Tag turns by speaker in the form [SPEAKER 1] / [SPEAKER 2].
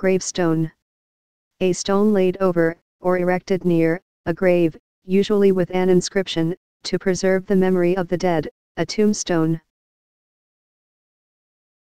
[SPEAKER 1] Gravestone. A stone laid over, or erected near, a grave, usually with an inscription, to preserve the memory of the dead, a tombstone.